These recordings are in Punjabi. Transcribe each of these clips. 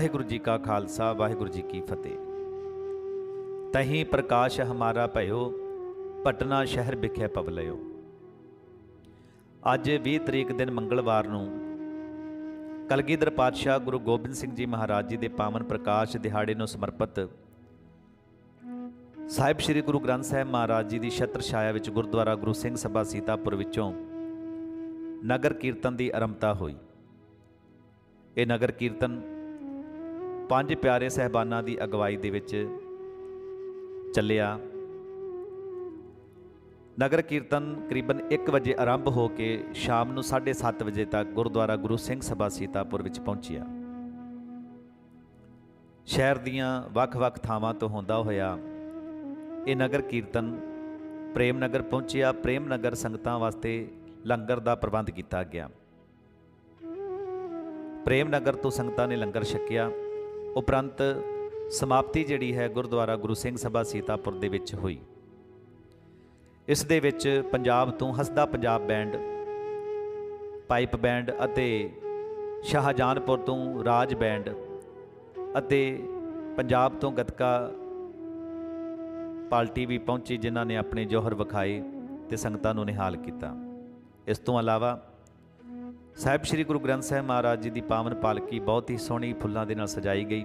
ਵਾਹਿਗੁਰੂ ਜੀ ਕਾ ਖਾਲਸਾ, ਵਾਹਿਗੁਰੂ ਜੀ ਕੀ ਫਤਿਹ। ਤਹੀਂ ਪ੍ਰਕਾਸ਼ ਹਮਾਰਾ ਭਇਓ, ਪਟਨਾ ਸ਼ਹਿਰ ਵਿਖੇ ਪਵਲਿਓ ਅੱਜ 20 ਤਰੀਕ ਦਿਨ ਮੰਗਲਵਾਰ ਨੂੰ ਕਲਗੀਧਰ ਪਾਤਸ਼ਾਹ ਗੁਰੂ ਗੋਬਿੰਦ ਸਿੰਘ ਜੀ ਮਹਾਰਾਜ ਜੀ ਦੇ ਪਾਵਨ ਪ੍ਰਕਾਸ਼ ਦਿਹਾੜੇ ਨੂੰ ਸਮਰਪਿਤ ਸਾਹਿਬ ਸ੍ਰੀ ਗੁਰੂ ਗ੍ਰੰਥ ਸਾਹਿਬ ਮਹਾਰਾਜ ਜੀ ਦੀ ਛਤਰ ਛਾਇਆ ਵਿੱਚ ਗੁਰਦੁਆਰਾ ਗੁਰੂ ਸਿੰਘ ਸਭਾ ਸੀਤਾਪੁਰ ਵਿੱਚੋਂ ਨਗਰ ਕੀਰਤਨ ਦੀ ਆਰੰਭਤਾ ਹੋਈ। ਇਹ ਨਗਰ ਕੀਰਤਨ ਪੰਜ ਪਿਆਰੇ ਸਹਿਬਾਨਾਂ ਦੀ ਅਗਵਾਈ ਦੇ ਵਿੱਚ ਚੱਲਿਆ। ਨਗਰ ਕੀਰਤਨ ਕਰੀਬਨ 1 ਵਜੇ ਆਰੰਭ ਹੋ ਕੇ ਸ਼ਾਮ ਨੂੰ 7:30 ਵਜੇ ਤੱਕ ਗੁਰਦੁਆਰਾ ਗੁਰੂ ਸਿੰਘ ਸਭਾ ਸੀਤਾਪੁਰ ਵਿੱਚ ਪਹੁੰਚਿਆ। ਸ਼ਹਿਰ ਦੀਆਂ ਵੱਖ-ਵੱਖ ਥਾਵਾਂ ਤੋਂ ਹੁੰਦਾ ਹੋਇਆ ਇਹ ਨਗਰ ਕੀਰਤਨ ਪ੍ਰੇਮ ਨਗਰ ਪਹੁੰਚਿਆ। ਪ੍ਰੇਮ ਨਗਰ ਸੰਗਤਾਂ ਵਾਸਤੇ ਲੰਗਰ ਦਾ ਪ੍ਰਬੰਧ ਕੀਤਾ ਗਿਆ। ਪ੍ਰੇਮ ਨਗਰ ਤੋਂ ਸੰਗਤਾਂ ਨੇ ਲੰਗਰ ਛਕਿਆ। ਉਪਰੰਤ ਸਮਾਪਤੀ ਜਿਹੜੀ ਹੈ ਗੁਰਦੁਆਰਾ ਗੁਰੂ ਸਿੰਘ ਸਭਾ ਸੀਤਾਪੁਰ ਦੇ ਵਿੱਚ ਹੋਈ। ਇਸ ਦੇ ਵਿੱਚ ਪੰਜਾਬ ਤੋਂ ਹਸਦਾ ਪੰਜਾਬ ਬੈਂਡ, ਪਾਈਪ ਬੈਂਡ ਅਤੇ ਸ਼ਾਹਜਾਨਪੁਰ ਤੋਂ ਰਾਜ ਬੈਂਡ ਅਤੇ ਪੰਜਾਬ ਤੋਂ ਗਤਕਾ ਪਾਰਟੀ ਵੀ ਪਹੁੰਚੀ ਜਿਨ੍ਹਾਂ ਨੇ ਆਪਣੇ ਜੋਹਰ ਵਿਖਾਏ ਤੇ ਸੰਗਤਾਂ ਨੂੰ ਨਿਹਾਲ ਕੀਤਾ। ਇਸ ਤੋਂ ਇਲਾਵਾ ਸਾਹਿਬ ਸ੍ਰੀ ਗੁਰੂ ਗ੍ਰੰਥ ਸਾਹਿਬ ਮਹਾਰਾਜ ਜੀ ਦੀ ਪਾਵਨ ਪਾਲਕੀ ਬਹੁਤ ਹੀ ਸੋਹਣੀ ਫੁੱਲਾਂ ਦੇ ਨਾਲ ਸਜਾਈ ਗਈ।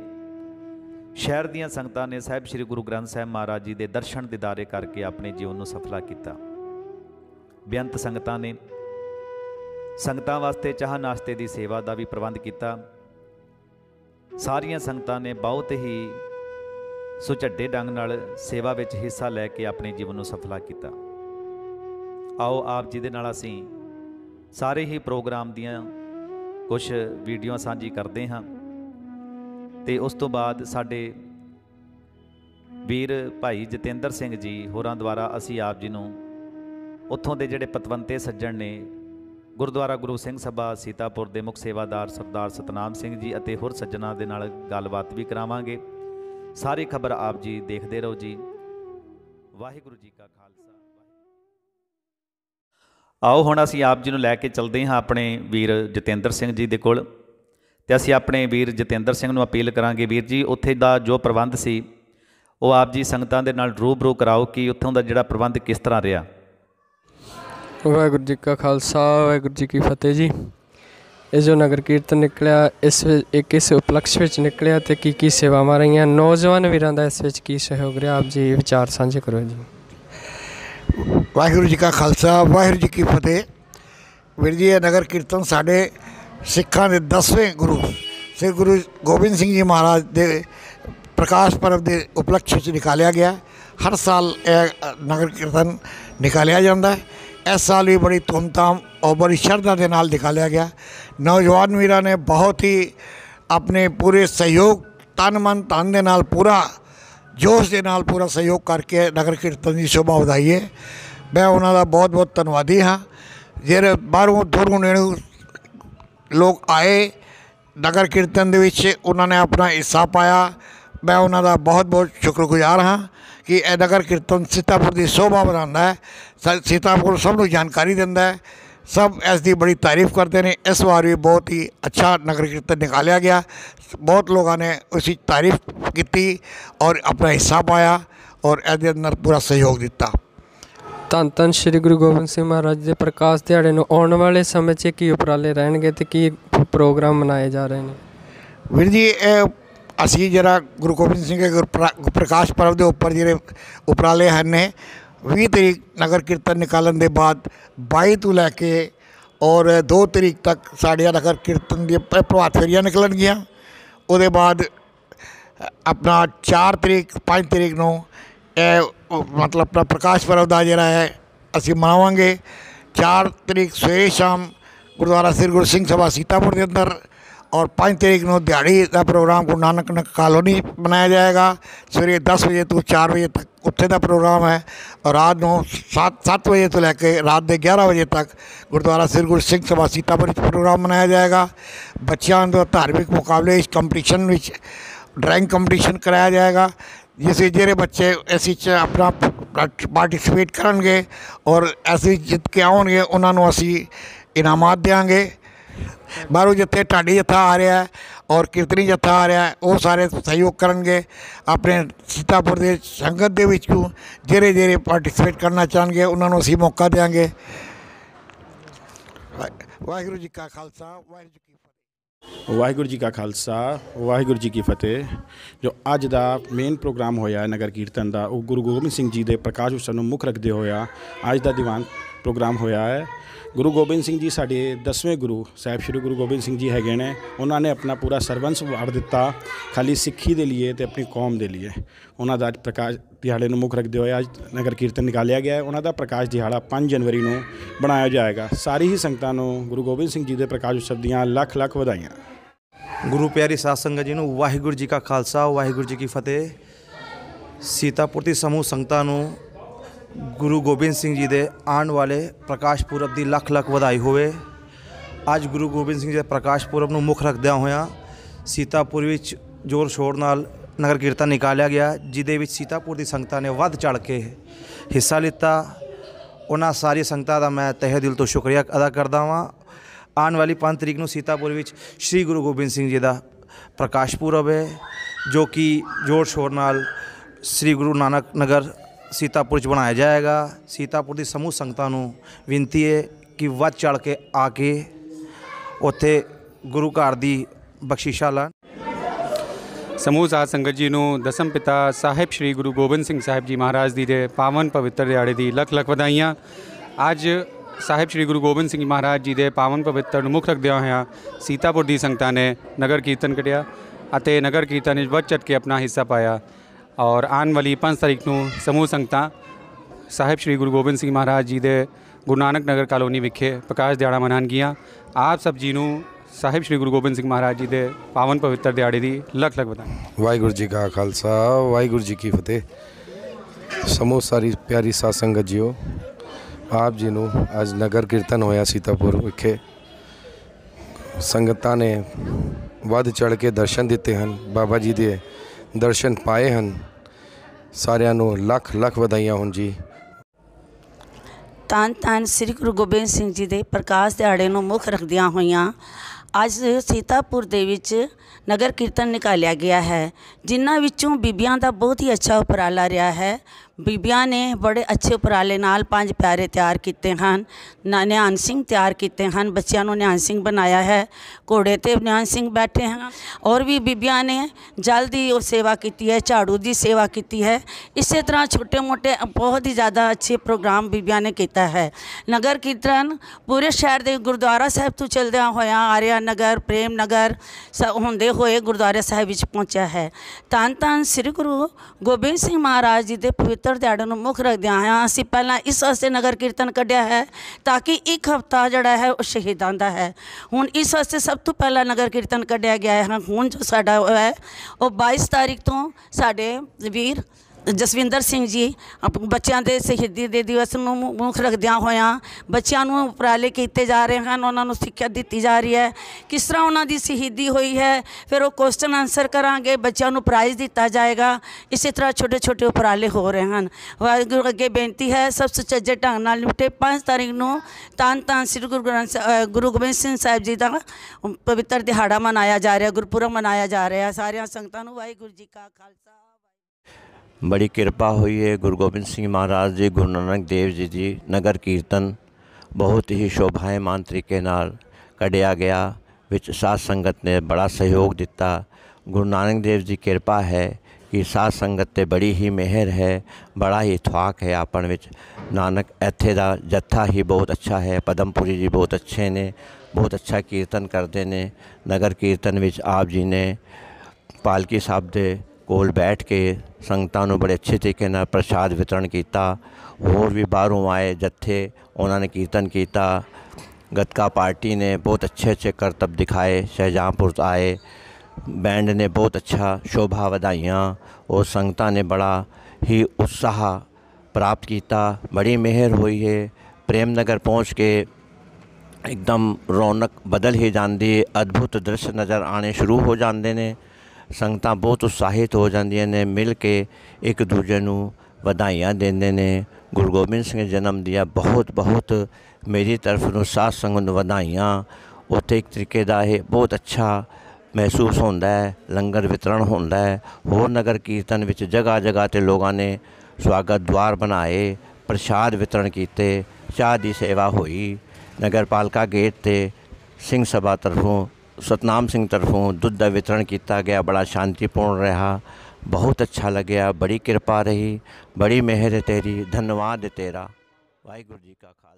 ਸ਼ਹਿਰ ਦੀਆਂ ਸੰਗਤਾਂ ਨੇ ਸਾਹਿਬ ਸ੍ਰੀ ਗੁਰੂ ਗ੍ਰੰਥ ਸਾਹਿਬ ਮਹਾਰਾਜ ਜੀ ਦੇ ਦਰਸ਼ਨ ਦਿਦਾਰੇ ਕਰਕੇ ਆਪਣੇ ਜੀਵਨ ਨੂੰ ਸਫਲਾ ਕੀਤਾ। ਬੇਅੰਤ ਸੰਗਤਾਂ ਨੇ ਸੰਗਤਾਂ ਵਾਸਤੇ ਚਾਹ ਨਾਸ਼ਤੇ ਦੀ ਸੇਵਾ ਦਾ ਵੀ ਪ੍ਰਬੰਧ ਕੀਤਾ। ਸਾਰੀਆਂ ਸੰਗਤਾਂ ਨੇ ਬਹੁਤ ਹੀ ਸੁਚੱਡੇ ਢੰਗ ਨਾਲ ਸੇਵਾ ਵਿੱਚ ਹਿੱਸਾ ਲੈ ਕੇ ਆਪਣੇ ਜੀਵਨ ਨੂੰ ਸਫਲਾ ਕੀਤਾ। ਆਓ ਆਪ ਜੀ ਦੇ ਨਾਲ ਅਸੀਂ ਸਾਰੇ ਹੀ ਪ੍ਰੋਗਰਾਮ ਦੀਆਂ ਕੁਝ ਵੀਡੀਓ ਸਾਂਝੀ ਕਰਦੇ ਹਾਂ। ਤੇ ਉਸ ਤੋਂ ਬਾਅਦ ਸਾਡੇ ਵੀਰ ਭਾਈ ਜਤਿੰਦਰ ਸਿੰਘ ਜੀ ਹੋਰਾਂ ਦੁਆਰਾ ਅਸੀਂ ਆਪ ਜੀ ਨੂੰ ਉੱਥੋਂ ਦੇ ਜਿਹੜੇ ਪਤਵੰਤੇ ਸੱਜਣ ਨੇ, ਗੁਰਦੁਆਰਾ ਗੁਰੂ ਸਿੰਘ ਸਭਾ, ਸੀਤਾਪੁਰ ਦੇ ਮੁੱਖ ਸੇਵਾਦਾਰ ਸਰਦਾਰ ਸਤਨਾਮ ਸਿੰਘ ਜੀ ਅਤੇ ਹੋਰ ਸੱਜਣਾ ਦੇ ਨਾਲ ਗੱਲਬਾਤ ਵੀ ਕਰਾਵਾਂਗੇ। ਸਾਰੀ ਖਬਰ ਆਪ ਜੀ ਦੇਖਦੇ ਰਹੋ ਜੀ। ਵਾਹਿਗੁਰੂ ਜੀ ਕਾ ਖਾਲਸਾ। ਆਓ ਹੁਣ ਅਸੀਂ ਆਪ ਜੀ ਨੂੰ ਲੈ ਕੇ ਚੱਲਦੇ ਹਾਂ ਆਪਣੇ ਵੀਰ ਜਤਿੰਦਰ ਸਿੰਘ ਜੀ ਦੇ ਕੋਲ ਤੇ ਅਸੀਂ ਆਪਣੇ ਵੀਰ ਜਤਿੰਦਰ ਸਿੰਘ ਨੂੰ ਅਪੀਲ ਕਰਾਂਗੇ। ਵੀਰ ਜੀ, ਉੱਥੇ ਦਾ ਜੋ ਪ੍ਰਬੰਧ ਸੀ, ਉਹ ਆਪ ਜੀ ਸੰਗਤਾਂ ਦੇ ਨਾਲ ਰੂਬਰੂ ਕਰਾਓ ਕਿ ਉੱਥੋਂ ਦਾ ਜਿਹੜਾ ਪ੍ਰਬੰਧ ਕਿਸ ਤਰ੍ਹਾਂ ਰਿਹਾ। ਵਾਹਿਗੁਰੂ ਜੀ ਕਾ ਖਾਲਸਾ, ਵਾਹਿਗੁਰੂ ਜੀ ਕੀ ਫਤਿਹ ਜੀ। ਇਹ ਜੋ ਨਗਰ ਕੀਰਤਨ ਨਿਕਲਿਆ, ਇਸ ਵਿੱਚ ਇੱਕ ਇਸ ਉਪਲਕਸ਼ ਵਿੱਚ ਨਿਕਲਿਆ ਤੇ ਕੀ ਕੀ ਸੇਵਾਵਾਂ ਰਹੀਆਂ? ਨੌਜਵਾਨ ਵੀਰਾਂ ਦਾ ਇਸ ਵਿੱਚ ਕੀ ਸਹਿਯੋਗ ਰਿਹਾ? ਆਪ ਜੀ ਵਿਚਾਰ ਸਾਂਝੇ ਕਰੋ ਜੀ। ਵਾਹਿਗੁਰੂ ਜੀ ਕਾ ਖਾਲਸਾ ਵਾਹਿਗੁਰੂ ਜੀ ਕੀ ਫਤਿਹ। ਵੀਰ ਜੀ ਇਹ ਨਗਰ ਕੀਰਤਨ ਸਾਡੇ ਸਿੱਖਾਂ ਦੇ 10ਵੇਂ ਗੁਰੂ ਸ੍ਰੀ ਗੁਰੂ ਗੋਬਿੰਦ ਸਿੰਘ ਜੀ ਮਹਾਰਾਜ ਦੇ ਪ੍ਰਕਾਸ਼ ਪਰਵ ਦੇ ਉਪਲਕਸ਼ ਵਿੱਚ ਨਿਕਾਲਿਆ ਗਿਆ। ਹਰ ਸਾਲ ਇਹ ਅ, ਨਗਰ ਕੀਰਤਨ ਨਿਕਾਲਿਆ ਜਾਂਦਾ ਹੈ। ਇਸ ਸਾਲ ਵੀ ਬੜੀ ਧੂਮਧਾਮ ਔਰ ਬੜੀ ਸ਼ਰਧਾ ਦੇ ਨਾਲ ਨਿਕਾਲਿਆ ਗਿਆ। ਨੌਜਵਾਨ ਵੀਰਾਂ ਨੇ ਬਹੁਤ ਹੀ ਆਪਣੇ ਪੂਰੇ ਸਹਿਯੋਗ ਤਨ ਮਨ ਧਨ ਦੇ ਨਾਲ ਪੂਰਾ ਜੋਸ਼ ਦੇ ਨਾਲ ਪੂਰਾ ਸਹਿਯੋਗ ਕਰਕੇ ਨਗਰ ਕੀਰਤਨ ਦੀ ਸ਼ੋਭਾ ਵਧਾਈ ਹੈ। ਮੈਂ ਉਹਨਾਂ ਦਾ ਬਹੁਤ ਬਹੁਤ ਧੰਨਵਾਦੀ ਹਾਂ। ਜਿਹੜੇ ਬਾਹਰੋਂ ਦੂਰੋਂ ਨੇੜੋਂ ਲੋਕ ਆਏ ਨਗਰ ਕੀਰਤਨ ਦੇ ਵਿੱਚ, ਉਹਨਾਂ ਨੇ ਆਪਣਾ ਹਿੱਸਾ ਪਾਇਆ। ਮੈਂ ਉਹਨਾਂ ਦਾ ਬਹੁਤ ਬਹੁਤ ਸ਼ੁਕਰਗੁਜ਼ਾਰ ਹਾਂ ਕਿ ਇਹ ਨਗਰ ਕੀਰਤਨ ਸੀਤਾਪੁਰ ਦੀ ਸ਼ੋਭਾ ਬਣਾਉਂਦਾ ਹੈ। ਸ- ਸੀਤਾਪੁਰ ਸਭ ਨੂੰ ਜਾਣਕਾਰੀ ਦਿੰਦਾ ਹੈ। ਸਭ ਇਸ ਦੀ ਬੜੀ ਤਾਰੀਫ ਕਰਦੇ ਨੇ। ਇਸ ਵਾਰ ਵੀ ਬਹੁਤ ਹੀ ਅੱਛਾ ਨਗਰ ਕੀਰਤਨ ਨਿਕਾਲਿਆ ਗਿਆ। ਬਹੁਤ ਲੋਕਾਂ ਨੇ ਉਸ ਦੀ ਤਾਰੀਫ ਕੀਤੀ ਔਰ ਆਪਣਾ ਹਿੱਸਾ ਪਾਇਆ ਔਰ ਇਹਦੇ ਅੰਦਰ ਪੂਰਾ ਸਹਿਯੋਗ ਦਿੱਤਾ। ਧੰਨ ਧੰਨ ਸ੍ਰੀ ਗੁਰੂ ਗੋਬਿੰਦ ਸਿੰਘ ਮਹਾਰਾਜ ਦੇ ਪ੍ਰਕਾਸ਼ ਦਿਹਾੜੇ ਨੂੰ ਆਉਣ ਵਾਲੇ ਸਮੇਂ 'ਚ ਕੀ ਉਪਰਾਲੇ ਰਹਿਣਗੇ ਤੇ ਕੀ ਪ੍ਰੋਗਰਾਮ ਮਨਾਏ ਜਾ ਰਹੇ ਨੇ? ਵੀਰ ਜੀ, ਇਹ ਅਸੀਂ ਜਿਹੜਾ ਗੁਰੂ ਗੋਬਿੰਦ ਸਿੰਘ ਦੇ ਪ੍ਰਕਾਸ਼ ਪਰਵ ਦੇ ਉੱਪਰ ਜਿਹੜੇ ਉਪਰਾਲੇ ਹਨ ਨੇ 20 ਤਰੀਕ ਨਗਰ ਕੀਰਤਨ ਨਿਕਾਲਣ ਦੇ ਬਾਅਦ 22 ਤੋਂ ਲੈ ਕੇ ਔਰ 2 ਤਰੀਕ ਤੱਕ ਸਾਡੇ ਨਗਰ ਕੀਰਤਨ ਦੀ ਪ੍ਰਭਾਤ ਫੇਰੀਆਂ ਨਿਕਲਣਗੀਆਂ। ਉਹਦੇ ਬਾਅਦ ਆਪਣਾ 4 ਤਰੀਕ 5 ਤਰੀਕ ਨੂੰ ਇਹ ਮਤਲਬ ਆਪਣਾ ਪ੍ਰਕਾਸ਼ ਪਰਬ ਦਾ ਜਿਹੜਾ ਹੈ, ਅਸੀਂ ਮਨਾਵਾਂਗੇ। 4 ਤਰੀਕ ਸਵੇਰੇ ਸ਼ਾਮ ਗੁਰਦੁਆਰਾ ਸ੍ਰੀ ਗੁਰੂ ਸਿੰਘ ਸਭਾ ਸੀਤਾਪੁਰ ਦੇ ਅੰਦਰ ਔਰ 5 ਤਰੀਕ ਨੂੰ ਦਿਹਾੜੀ ਦਾ ਪ੍ਰੋਗਰਾਮ ਗੁਰੂ ਨਾਨਕ ਨਗਰ ਕਾਲੋਨੀ ਬਣਾਇਆ ਜਾਏਗਾ। ਸਵੇਰੇ 10 ਵਜੇ ਤੋਂ 4 ਵਜੇ ਤੱਕ ਉੱਥੇ ਦਾ ਪ੍ਰੋਗਰਾਮ ਹੈ ਔਰ ਰਾਤ ਨੂੰ 7 7 ਵਜੇ ਤੋਂ ਲੈ ਕੇ ਰਾਤ ਦੇ 11 ਵਜੇ ਤੱਕ ਗੁਰਦੁਆਰਾ ਸ੍ਰੀ ਗੁਰੂ ਸਿੰਘ ਸਭਾ ਸੀਤਾਪੁਰ ਵਿੱਚ ਪ੍ਰੋਗਰਾਮ ਮਨਾਇਆ ਜਾਏਗਾ। ਬੱਚਿਆਂ ਦਾ ਧਾਰਮਿਕ ਮੁਕਾਬਲੇ ਇਸ ਕੰਪੀਟੀਸ਼ਨ ਵਿੱਚ ਡਰਾਇੰਗ ਕੰਪੀਟੀਸ਼ਨ ਕਰਾਇਆ ਜਾਏਗਾ ਜਿਸ ਜਿਹੜੇ ਬੱਚੇ ਇਸ ਵਿੱਚ ਆਪਣਾ ਪਾਰਟਿਸਿਪੇਟ ਕਰਨਗੇ ਔਰ ਐਸੀ ਜਿੱਤ ਕੇ ਆਉਣਗੇ ਉਹਨਾਂ ਨੂੰ ਅਸੀਂ ਇਨਾਮਾਤ ਦੇਵਾਂਗੇ ਬਾਹਰੋਂ ਜਿੱਥੇ ਢਾਡੀ ਜੱਥਾ ਆ ਰਿਹਾ ਔਰ ਕੀਰਤਨੀ ਜੱਥਾ ਆ ਰਿਹਾ ਉਹ ਸਾਰੇ ਸਹਿਯੋਗ ਕਰਨਗੇ ਆਪਣੇ ਸੀਤਾਪੁਰ ਦੇ ਸੰਗਤ ਦੇ ਵਿੱਚ ਜਿਹੜੇ ਜਿਹੜੇ ਪਾਰਟਿਸਿਪੇਟ ਕਰਨਾ ਚਾਹਣਗੇ ਉਹਨਾਂ ਨੂੰ ਅਸੀਂ ਮੌਕਾ ਦੇਵਾਂਗੇ ਵਾਹਿਗੁਰੂ ਜੀ ਕਾ ਖਾਲਸਾ ਵਾਹਿਗੁਰੂ ਜੀ ਵਾਹਿਗੁਰੂ ਜੀ ਕਾ ਖਾਲਸਾ, ਵਾਹਿਗੁਰੂ ਜੀ ਕੀ ਫਤਿਹ। ਜੋ ਅੱਜ ਦਾ ਮੇਨ ਪ੍ਰੋਗਰਾਮ ਹੋਇਆ ਹੈ ਨਗਰ ਕੀਰਤਨ ਦਾ, ਉਹ ਗੁਰੂ ਗੋਬਿੰਦ ਸਿੰਘ ਜੀ ਦੇ ਪ੍ਰਕਾਸ਼ ਉਤਸਵ ਨੂੰ ਮੁੱਖ ਰੱਖਦੇ ਹੋਇਆ ਅੱਜ ਦਾ ਦੀਵਾਨ ਪ੍ਰੋਗਰਾਮ ਹੋਇਆ ਹੈ। ਗੁਰੂ ਗੋਬਿੰਦ ਸਿੰਘ ਜੀ ਸਾਡੇ 10ਵੇਂ ਗੁਰੂ, ਸਾਹਿਬ ਸ੍ਰੀ ਗੁਰੂ ਗੋਬਿੰਦ ਸਿੰਘ ਜੀ ਹੈਗੇ ਨੇ। ਉਹਨਾਂ ਨੇ ਆਪਣਾ ਪੂਰਾ ਸਰਵੰਸ ਵਾਰ ਦਿੱਤਾ, ਖਾਲੀ ਸਿੱਖੀ ਦੇ ਲਈ ਤੇ ਆਪਣੀ ਕੌਮ ਦੇ ਲਈ ਉਹਨਾਂ ਦਾ ਅੱਜ ਪ੍ਰਕਾਸ਼ ਦਿਹਾੜੇ ਨੂੰ ਮੁੱਖ ਰੱਖਦੇ ਹੋਏ ਅੱਜ ਨਗਰ ਕੀਰਤਨ ਨਿਕਾਲਿਆ ਗਿਆ ਹੈ। ਉਹਨਾਂ ਦਾ ਪ੍ਰਕਾਸ਼ ਦਿਹਾੜਾ 5 ਜਨਵਰੀ ਨੂੰ ਬਣਾਇਆ ਜਾਏਗਾ। ਸਾਰੀ ਹੀ ਸੰਗਤਾਂ ਨੂੰ ਗੁਰੂ ਗੋਬਿੰਦ ਸਿੰਘ ਜੀ ਦੇ ਪ੍ਰਕਾਸ਼ ਉਤਸਵ ਦੀਆਂ ਲੱਖ ਲੱਖ ਵਧਾਈਆਂ। ਗੁਰੂ ਪਿਆਰੀ ਸਾਧ ਸੰਗਤ ਜੀ ਨੂੰ ਵਾਹਿਗੁਰੂ ਜੀ ਕਾ ਖਾਲਸਾ, ਵਾਹਿਗੁਰੂ ਜੀ ਕੀ ਫਤਿਹ। ਸੀਤਾਪੁਰਤੀ ਸਮੂਹ ਸੰਗਤਾਂ ਨੂੰ ਗੁਰੂ ਗੋਬਿੰਦ ਸਿੰਘ ਜੀ ਦੇ ਆਉਣ ਵਾਲੇ ਪ੍ਰਕਾਸ਼ ਪੁਰਬ ਦੀ ਲੱਖ ਲੱਖ ਵਧਾਈ ਹੋਵੇ। ਅੱਜ ਗੁਰੂ ਗੋਬਿੰਦ ਸਿੰਘ ਜੀ ਦੇ ਪ੍ਰਕਾਸ਼ ਪੁਰਬ ਨੂੰ ਮੁੱਖ ਰੱਖਦਿਆਂ ਹੋਇਆਂ ਸੀਤਾਪੁਰ ਵਿੱਚ ਜ਼ੋਰ ਸ਼ੋਰ ਨਾਲ ਨਗਰ ਕੀਰਤਨ ਨਿਕਾਲਿਆ ਗਿਆ, ਜਿਹਦੇ ਵਿੱਚ ਸੀਤਾਪੁਰ ਦੀ ਸੰਗਤਾਂ ਨੇ ਵੱਧ ਚੜ ਕੇ ਹਿੱਸਾ ਲਿੱਤਾ। ਉਹਨਾਂ ਸਾਰੀ ਸੰਗਤਾਂ ਦਾ ਮੈਂ ਤਹਿ ਦਿਲ ਤੋਂ ਸ਼ੁਕਰੀਆ ਅਦਾ ਕਰਦਾ ਹਾਂ ਆਉਣ ਵਾਲੀ 5 ਤਰੀਕ ਨੂੰ ਸੀਤਾਪੁਰ ਵਿੱਚ ਸ੍ਰੀ ਗੁਰੂ ਗੋਬਿੰਦ ਸਿੰਘ ਜੀ ਦਾ ਪ੍ਰਕਾਸ਼ ਪੁਰਬ ਹੈ, ਜੋ ਕਿ ਜੋਰ ਸ਼ੋਰ ਨਾਲ ਸ੍ਰੀ ਗੁਰੂ ਨਾਨਕ ਨਗਰ ਸੀਤਾਪੁਰ 'ਚ ਬਣਾਇਆ ਜਾਏਗਾ। ਸੀਤਾਪੁਰ ਦੀ ਸਮੂਹ ਸੰਗਤਾਂ ਨੂੰ ਬੇਨਤੀ ਹੈ ਕਿ ਵੱਧ ਚੜ ਕੇ ਆ ਕੇ ਉੱਥੇ ਗੁਰੂ ਘਰ ਦੀ ਬਖਸ਼ਿਸ਼ਾਂ ਲੈਣ ਸਮੂਹ ਸਾਧ ਸੰਗਤ ਜੀ ਨੂੰ ਦਸਮ ਪਿਤਾ ਸਾਹਿਬ ਸ੍ਰੀ ਗੁਰੂ ਗੋਬਿੰਦ ਸਿੰਘ ਸਾਹਿਬ ਜੀ ਮਹਾਰਾਜ ਜੀ ਦੇ ਪਾਵਨ ਪਵਿੱਤਰ ਦਿਹਾੜੇ ਦੀ ਲੱਖ ਲੱਖ ਵਧਾਈਆਂ। ਅੱਜ ਸਾਹਿਬ ਸ੍ਰੀ ਗੁਰੂ ਗੋਬਿੰਦ ਸਿੰਘ ਮਹਾਰਾਜ ਜੀ ਦੇ ਪਾਵਨ ਪਵਿੱਤਰ ਨੂੰ ਮੁੱਖ ਰੱਖਦਿਆਂ ਹੋਇਆਂ ਸੀਤਾਪੁਰ ਦੀ ਸੰਗਤਾਂ ਨੇ ਨਗਰ ਕੀਰਤਨ ਕੱਢਿਆ ਅਤੇ ਨਗਰ ਕੀਰਤਨ ਵਿੱਚ ਵੱਧ ਚੜ ਕੇ ਆਪਣਾ ਹਿੱਸਾ ਪਾਇਆ। ਔਰ ਆਉਣ ਵਾਲੀ 5 ਤਾਰੀਖ ਨੂੰ ਸਮੂਹ ਸੰਗਤਾਂ ਸਾਹਿਬ ਸ੍ਰੀ ਗੁਰੂ ਗੋਬਿੰਦ ਸਿੰਘ ਮਹਾਰਾਜ ਜੀ ਦੇ ਗੁਰੂ ਨਾਨਕ ਨਗਰ ਕਾਲੋਨੀ ਵਿਖੇ ਪ੍ਰਕਾਸ਼ ਦਿਹਾੜਾ ਮਨਾਉਣਗੀਆਂ। ਆਪ ਸਭ ਜੀ ਨੂੰ ਸਾਹਿਬ ਸ੍ਰੀ ਗੁਰੂ ਗੋਬਿੰਦ ਸਿੰਘ ਮਹਾਰਾਜ ਜੀ ਦੇ ਪਾਵਨ ਪਵਿੱਤਰ ਦਿਹਾੜੇ ਦੀ ਲੱਖ ਲੱਖ ਵਧਾਈਆਂ। ਵਾਹਿਗੁਰੂ ਜੀ ਕਾ ਖਾਲਸਾ, ਵਾਹਿਗੁਰੂ ਜੀ ਕੀ ਫਤਿਹ। ਸਮੂਹ ਸਾਰੀ ਪਿਆਰੀ ਸਾਧ ਸੰਗਤ ਜੀਓ, ਆਪ ਜੀ ਨੂੰ ਅੱਜ ਨਗਰ ਕੀਰਤਨ ਹੋਇਆ ਸੀਤਾਪੁਰ ਵਿਖੇ। ਸੰਗਤਾਂ ਨੇ ਵੱਧ ਚੜ ਕੇ ਦਰਸ਼ਨ ਦਿੱਤੇ ਹਨ ਬਾਬਾ ਜੀ ਦੇ ਦਰਸ਼ਨ ਪਾਏ ਹਨ। ਸਾਰਿਆਂ ਨੂੰ ਲੱਖ ਲੱਖ ਵਧਾਈਆਂ ਹੋਣ ਜੀ। ਧੰਨ ਧੰਨ ਸ੍ਰੀ ਗੁਰੂ ਗੋਬਿੰਦ ਸਿੰਘ ਜੀ ਦੇ ਪ੍ਰਕਾਸ਼ ਦਿਹਾੜੇ ਨੂੰ ਮੁੱਖ ਰੱਖਦਿਆਂ ਹੋਈਆਂ ਅੱਜ ਸੀਤਾਪੁਰ ਦੇ ਵਿੱਚ ਨਗਰ ਕੀਰਤਨ ਨਿਕਾਲਿਆ ਗਿਆ ਹੈ, ਜਿਨ੍ਹਾਂ ਵਿੱਚੋਂ ਬੀਬੀਆਂ ਦਾ ਬਹੁਤ ਹੀ ਅੱਛਾ ਉਪਰਾਲਾ ਰਿਹਾ ਹੈ। ਬੀਬੀਆਂ ਨੇ ਬੜੇ ਅੱਛੇ ਉਪਰਾਲੇ ਨਾਲ ਪੰਜ ਪਿਆਰੇ ਤਿਆਰ ਕੀਤੇ ਹਨ। ਨਾ- ਨਿਹੰਗ ਸਿੰਘ ਤਿਆਰ ਕੀਤੇ ਹਨ। ਬੱਚਿਆਂ ਨੂੰ ਨਿਹੰਗ ਸਿੰਘ ਬਣਾਇਆ ਹੈ। ਘੋੜੇ ਤੇ ਨਿਹੰਗ ਸਿੰਘ ਬੈਠੇ ਹਨ। ਔਰ ਵੀ ਬੀਬੀਆਂ ਨੇ ਜਲ ਦੀ ਉਹ ਸੇਵਾ ਕੀਤੀ ਹੈ। ਝਾੜੂ ਦੀ ਸੇਵਾ ਕੀਤੀ ਹੈ। ਇਸੇ ਤਰ੍ਹਾਂ ਛੋਟੇ ਮੋਟੇ, ਬਹੁਤ ਹੀ ਜ਼ਿਆਦਾ ਅੱਛੇ ਪ੍ਰੋਗਰਾਮ ਬੀਬੀਆਂ ਨੇ ਕੀਤਾ ਹੈ। ਨਗਰ ਕੀਰਤਨ ਪੂਰੇ ਸ਼ਹਿਰ ਦੇ ਗੁਰਦੁਆਰਾ ਸਾਹਿਬ ਤੋਂ ਚਲਦਿਆਂ ਹੋਇਆਂ ਆਰਿਆ ਨਗਰ, ਪ੍ਰੇਮ ਨਗਰ ਸ, ਹੁੰਦੇ ਹੋਏ ਗੁਰਦੁਆਰਾ ਸਾਹਿਬ ਵਿੱਚ ਪਹੁੰਚਿਆ ਹੈ। ਧੰਨ ਧੰਨ ਸ੍ਰੀ ਗੁਰੂ ਗੋਬਿੰਦ ਸਿੰਘ ਮਹਾਰਾਜ ਜੀ ਦੇ ਪਵਿੱਤਰ ਪਵਿੱਤਰ ਦਿਹਾੜੇ ਨੂੰ ਮੁੱਖ ਰੱਖਦਿਆਂ ਹਾਂ। ਅਸੀਂ ਪਹਿਲਾਂ ਇਸ ਵਾਸਤੇ ਨਗਰ ਕੀਰਤਨ ਕੱਢਿਆ ਹੈ ਤਾਂ ਕਿ ਇੱਕ ਹਫਤਾ ਜਿਹੜਾ ਹੈ ਉਹ ਸ਼ਹੀਦਾਂ ਦਾ ਹੈ। ਹੁਣ ਇਸ ਵਾਸਤੇ ਸਭ ਤੋਂ ਪਹਿਲਾਂ ਨਗਰ ਕੀਰਤਨ ਕੱਢਿਆ ਗਿਆ ਹੈ। ਹੁਣ ਜੋ ਸਾਡਾ ਹੈ, ਉਹ 22 ਤਾਰੀਖ ਤੋਂ ਸਾਡੇ ਵੀਰ ਜਸਵਿੰਦਰ ਸਿੰਘ ਜੀ ਬੱਚਿਆਂ ਦੇ ਸ਼ਹੀਦੀ ਦੇ ਦਿਵਸ ਨੂੰ ਮੁੱਖ ਰੱਖਦਿਆਂ ਹੋਇਆਂ ਬੱਚਿਆਂ ਨੂੰ ਉਪਰਾਲੇ ਕੀਤੇ ਜਾ ਰਹੇ ਹਨ, ਉਹਨਾਂ ਨੂੰ ਸਿੱਖਿਆ ਦਿੱਤੀ ਜਾ ਰਹੀ ਹੈ। ਕਿਸ ਤਰ੍ਹਾਂ ਉਹਨਾਂ ਦੀ ਸ਼ਹੀਦੀ ਹੋਈ ਹੈ, ਫਿਰ ਉਹ ਕੁਐਸਚਨ ਆਨਸਰ ਕਰਾਂਗੇ, ਬੱਚਿਆਂ ਨੂੰ ਪ੍ਰਾਈਜ਼ ਦਿੱਤਾ ਜਾਏਗਾ। ਇਸੇ ਤਰ੍ਹਾਂ ਛੋਟੇ ਛੋਟੇ ਉਪਰਾਲੇ ਹੋ ਰਹੇ ਹਨ। ਵਾਹਿਗੁਰੂ ਅੱਗੇ ਬੇਨਤੀ ਹੈ, ਸਭ ਸੁਚੱਜੇ ਢੰਗ ਨਾਲ ਨਿਪਟੇ। 5 ਤਾਰੀਖ ਨੂੰ ਧੰਨ ਧੰਨ ਸ੍ਰੀ ਗੁਰੂ ਗ੍ਰੰਥ ਸਾਹਿਬ- ਗੁਰੂ ਗੋਬਿੰਦ ਸਿੰਘ ਸਾਹਿਬ ਜੀ ਦਾ ਪਵਿੱਤਰ ਦਿਹਾੜਾ ਮਨਾਇਆ ਜਾ ਰਿਹਾ, ਗੁਰਪੁਰਬ ਮਨਾਇਆ ਜਾ ਰਿਹਾ। ਸਾਰਿਆਂ ਸੰਗਤਾਂ ਨੂੰ ਵਾਹਿਗੁਰੂ ਜੀ ਕਾ ਖਾਲਸਾ। ਬੜੀ ਕਿਰਪਾ ਹੋਈ ਹੈ। ਗੁਰੂ ਗੋਬਿੰਦ ਸਿੰਘ ਮਹਾਰਾਜ ਜੀ, ਗੁਰੂ ਨਾਨਕ ਦੇਵ ਜੀ ਦੀ ਨਗਰ ਕੀਰਤਨ ਬਹੁਤ ਹੀ ਸ਼ੋਭਾਇਮਾਨ ਤਰੀਕੇ ਨਾਲ ਕੱਢਿਆ ਗਿਆ, ਵਿੱਚ ਸਾਧ ਸੰਗਤ ਨੇ ਬੜਾ ਸਹਿਯੋਗ ਦਿੱਤਾ। ਗੁਰੂ ਨਾਨਕ ਦੇਵ ਜੀ, ਕਿਰਪਾ ਹੈ ਕਿ ਸਾਧ ਸੰਗਤ ਤੇ ਬੜੀ ਹੀ ਮਿਹਰ ਹੈ, ਬੜਾ ਹੀ ਇਤਫਾਕ ਹੈ ਆਪਣ ਵਿੱਚ। ਨਾਨਕ, ਇੱਥੇ ਦਾ ਜੱਥਾ ਹੀ ਬਹੁਤ ਅੱਛਾ ਹੈ, ਪਦਮਪੁਰੀ ਜੀ ਬਹੁਤ ਅੱਛੇ ਨੇ, ਬਹੁਤ ਅੱਛਾ ਕੀਰਤਨ ਕਰਦੇ ਨੇ। ਨਗਰ ਕੀਰਤਨ ਵਿੱਚ ਆਪ ਜੀ ਨੇ ਪਾਲਕੀ ਸਾਹਿਬ ਦੇ ਕੋਲ ਬੈਠ ਕੇ ਸੰਗਤਾਂ ਨੂੰ ਬੜੇ ਅੱਛੇ ਤਰੀਕੇ ਨਾਲ ਪ੍ਰਸ਼ਾਦ ਵਿਤਰਨ ਕੀਤਾ ਹੋਰ ਵੀ ਬਾਹਰੋਂ ਆਏ ਜੱਥੇ ਉਹਨਾਂ ਨੇ ਕੀਰਤਨ ਕੀਤਾ ਗੱਤਕਾ ਪਾਰਟੀ ਨੇ ਬਹੁਤ ਅੱਛੇ ਅੱਛੇ ਕਰਤੱਵ ਦਿਖਾਏ ਸ਼ਹਿਜਾਂਪੁਰ ਤੋਂ ਆਏ ਬੈਂਡ ਨੇ ਬਹੁਤ ਅੱਛਾ ਸ਼ੋਭਾ ਵਧਾਈਆਂ ਉਹ ਸੰਗਤਾਂ ਨੇ ਬੜਾ ਹੀ ਉਤਸ਼ਾਹ ਪ੍ਰਾਪਤ ਕੀਤਾ ਬੜੀ ਮਿਹਰ ਹੋਈ ਹੈ ਪ੍ਰੇਮ ਨਗਰ ਪਹੁੰਚ ਕੇ ਇੱਕਦਮ ਰੌਣਕ ਬਦਲ ਹੀ ਜਾਂਦੀ ਹੈ ਅਦਭੁਤ ਦ੍ਰਿਸ਼ ਨਜ਼ਰ ਆਣੇ ਸ਼ੁਰੂ ਹੋ ਜਾਂਦੇ ਨੇ ਸੰਗਤਾਂ ਬਹੁਤ ਉਤਸ਼ਾਹਿਤ ਹੋ ਜਾਂਦੀਆਂ ਨੇ, ਮਿਲ ਕੇ ਇੱਕ ਦੂਜੇ ਨੂੰ ਵਧਾਈਆਂ ਦਿੰਦੇ ਨੇ। ਗੁਰੂ ਗੋਬਿੰਦ ਸਿੰਘ ਜਨਮ ਦੀਆਂ ਬਹੁਤ ਬਹੁਤ ਮੇਰੀ ਤਰਫ ਨੂੰ ਸਾਧ ਸੰਗਤ ਨੂੰ ਵਧਾਈਆਂ। ਉੱਥੇ ਇੱਕ ਤਰੀਕੇ ਦਾ ਇਹ ਬਹੁਤ ਅੱਛਾ ਮਹਿਸੂਸ ਹੁੰਦਾ ਹੈ, ਲੰਗਰ ਵਿਤਰਣ ਹੁੰਦਾ ਹੈ। ਹੋਰ ਨਗਰ ਕੀਰਤਨ ਵਿੱਚ ਜਗ੍ਹਾ ਜਗ੍ਹਾ ਤੇ ਲੋਕਾਂ ਨੇ ਸਵਾਗਤ ਦੁਆਰ ਬਣਾਏ, ਪ੍ਰਸ਼ਾਦ ਵਿਤਰਣ ਕੀਤੇ, ਚਾਹ ਦੀ ਸੇਵਾ ਹੋਈ। ਨਗਰ ਪਾਲਿਕਾ ਗੇਟ ਤੇ ਸਿੰਘ ਸਭਾ ਤਰਫੋਂ ਸਤਨਾਮ ਸਿੰਘ ਤਰਫੋਂ ਦੁੱਧ ਦਾ ਵਿਤਰਣ ਕੀਤਾ ਗਿਆ ਬੜਾ ਸ਼ਾਂਤੀਪੂਰਨ ਰਿਹਾ ਬਹੁਤ ਅੱਛਾ ਲੱਗਿਆ ਬੜੀ ਕਿਰਪਾ ਰਹੀ ਬੜੀ ਮਿਹਰ ਹੈ ਤੇਰੀ ਧੰਨਵਾਦ ਹੈ ਤੇਰਾ ਵਾਹਿਗੁਰੂ ਜੀ ਕਾ ਖਾਲਸਾ